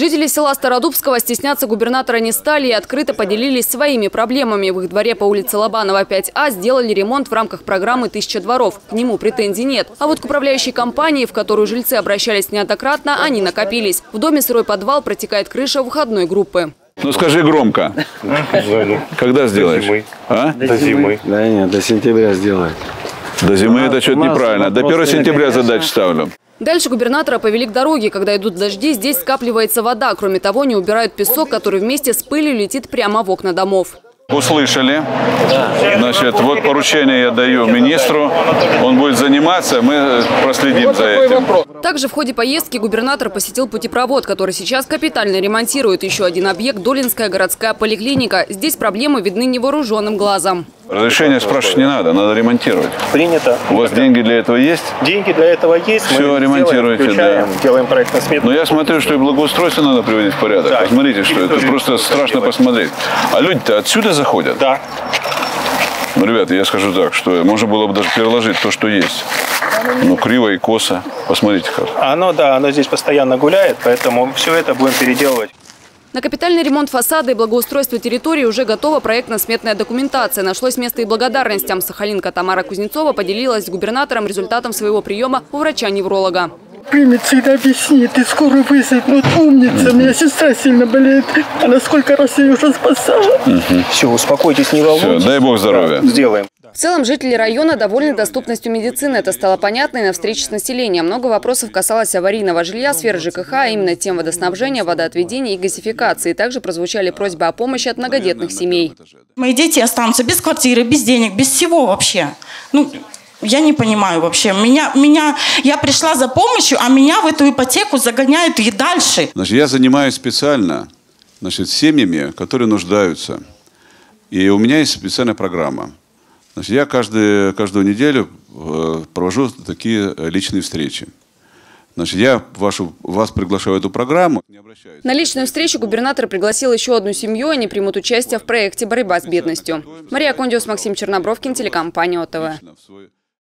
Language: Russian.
Жители села Стародубского стесняться губернатора не стали и открыто поделились своими проблемами. В их дворе по улице Лобанова 5А сделали ремонт в рамках программы «Тысяча дворов». К нему претензий нет. А вот к управляющей компании, в которую жильцы обращались неоднократно, они накопились. В доме сырой подвал протекает крыша выходной группы. Ну скажи громко. Когда сделаешь? зимы. А? До зимы. Да нет, до сентября сделают. До зимы это что-то неправильно. До вопрос 1 сентября задачу ставлю. Дальше губернатора повели к дороге. Когда идут дожди, здесь скапливается вода. Кроме того, не убирают песок, который вместе с пылью летит прямо в окна домов. Услышали. Значит, вот поручение я даю министру. Он будет заниматься, мы проследим за этим. Также в ходе поездки губернатор посетил путепровод, который сейчас капитально ремонтирует. Еще один объект – Долинская городская поликлиника. Здесь проблемы видны невооруженным глазом. Разрешение спрашивать не надо, надо ремонтировать. Принято. У вас деньги для этого есть? Деньги для этого есть. Всё, мы ремонтируйте, делаем, включаем, да. делаем проектно смету. Но я смотрю, что и благоустройство надо приводить в порядок. Да, Посмотрите, что это просто страшно делать. посмотреть. А люди-то отсюда заходят? Да. Ну, ребята, я скажу так, что можно было бы даже переложить то, что есть. Ну, криво и косо. Посмотрите как. Оно, да, оно здесь постоянно гуляет, поэтому все это будем переделывать. На капитальный ремонт фасада и благоустройство территории уже готова проектно-сметная документация. Нашлось место и благодарностям. Сахалинка Тамара Кузнецова поделилась с губернатором результатом своего приема у врача-невролога. примет, всегда объяснит и скоро вызовет. Ну, Вот умница, у меня сестра сильно болеет. Она сколько раз ее уже спасала. Все, успокойтесь, не Все, волнуйтесь. дай бог здоровья. Сделаем. В целом, жители района довольны доступностью медицины. Это стало понятно и на встрече с населением. Много вопросов касалось аварийного жилья, сферы ЖКХ, а именно тем водоснабжения, водоотведения и газификации. Также прозвучали просьбы о помощи от многодетных семей. Мои дети останутся без квартиры, без денег, без всего вообще. Ну, я не понимаю вообще. Меня, меня, я пришла за помощью, а меня в эту ипотеку загоняют и дальше. Значит, я занимаюсь специально значит, семьями, которые нуждаются. И у меня есть специальная программа. Значит, я каждую, каждую неделю э, провожу такие э, личные встречи. Значит, я вашу, вас приглашаю в эту программу. На личную встречу губернатор пригласил еще одну семью. Они примут участие в проекте «Борьба с бедностью». Мария Кондиус, Максим Чернобровкин, телекомпания ОТВ.